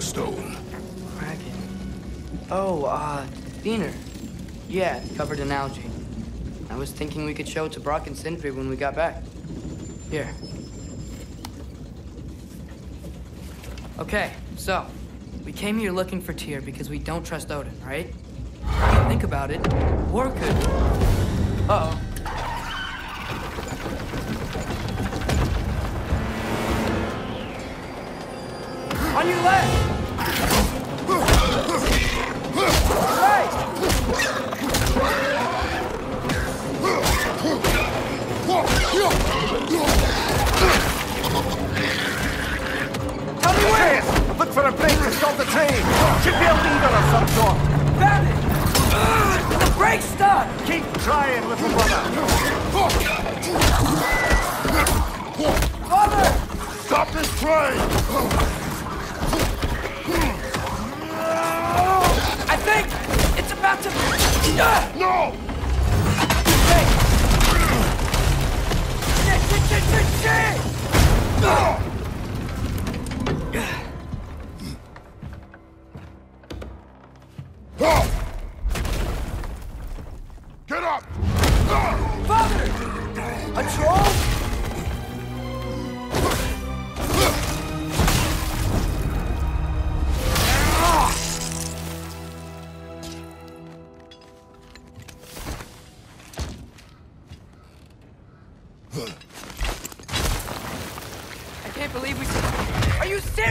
stone. Kraken. Oh, uh, Diener. Yeah, covered in algae. I was thinking we could show it to Brok and Sindri when we got back. Here. Okay, so, we came here looking for Tyr because we don't trust Odin, right? Think about it, war could... Uh-oh. On your left! Right! Tell me where! Look for a break to stop the train! Should be a leader of some sort! Found it! The brake's stuck! Keep trying, little brother! Father! Stop this train! No! Get up! Father! A troll? can't believe we... Are you serious?